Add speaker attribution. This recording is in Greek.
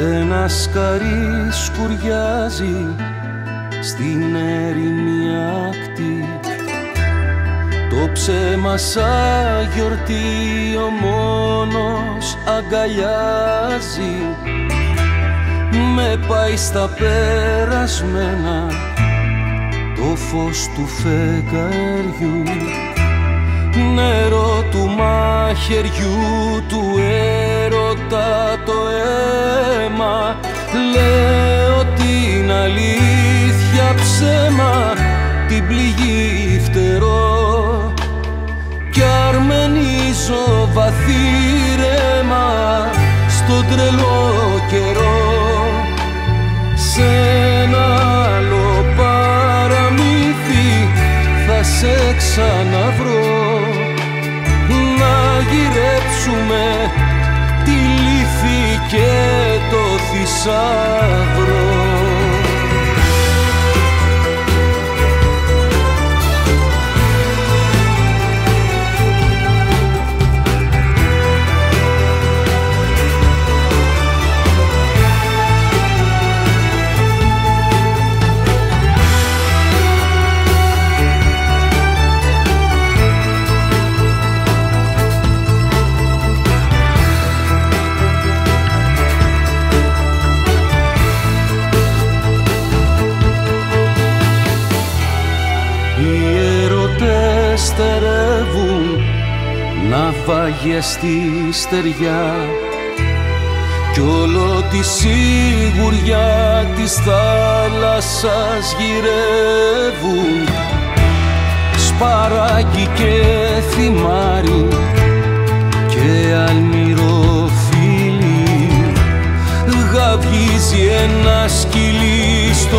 Speaker 1: ένα σκαρί σκουριάζει στην έρημη ακτή το ψέμα σαν γιορτή ο μόνος αγκαλιάζει. Με πάει στα περασμένα το φως του φεγγαριού. Νερό του μαχαιριού του έρωτα το αίμα. Λέω την αλήθεια ψέμα την πληγή φτερό. Κι αρμενίζω βαθύ ρέμα στο τρελό καιρό. Σε ένα άλλο παραμύθι θα σε ξαναβρω. Γυρέψουμε τη λύθη και το θησαυρό ναυάγια στη στεριά. Κι όλο τη σιγουριά της θάλασσας γυρεύουν. Σπαράκι και θυμάρι και αλμυροφίλι γαβγίζει ένα σκυλί στο